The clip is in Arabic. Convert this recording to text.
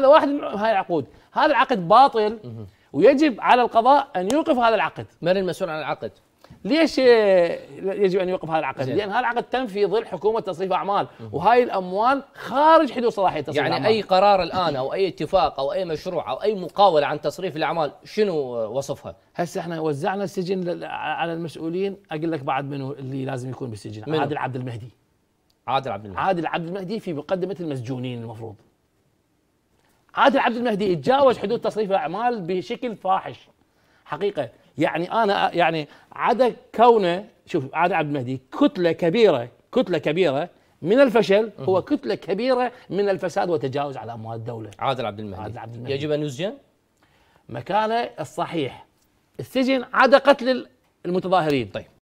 هذا واحد من هاي العقود هذا العقد باطل ويجب على القضاء أن يوقف هذا العقد من المسؤول عن العقد؟ ليش يجب أن يوقف هذا العقد؟ زين. لأن هذا العقد تم في ظل حكومة تصريف أعمال وهاي الأموال خارج حدود صلاحية تصريف يعني الأعمال. أي قرار الآن أو أي اتفاق أو أي مشروع أو أي مقاوله عن تصريف الأعمال شنو وصفها؟ هسه إحنا وزعنا السجن على المسؤولين أقول لك بعد منو اللي لازم يكون بالسجن؟ عادل عبد المهدي عادل عبد المجيد عادل عبد المهدي في مقدمة المسجونين المفروض عادل عبد المهدي يتجاوز حدود تصريف الأعمال بشكل فاحش. حقيقة. يعني أنا يعني عدا كونه شوف عادل عبد المهدي كتلة كبيرة كتلة كبيرة من الفشل هو كتلة كبيرة من الفساد وتجاوز على أموال الدولة. عادل عبد المهدي. عادل عبد المهدي. يجب أن يسجن؟ مكانه الصحيح. السجن عدا قتل المتظاهرين. طيب.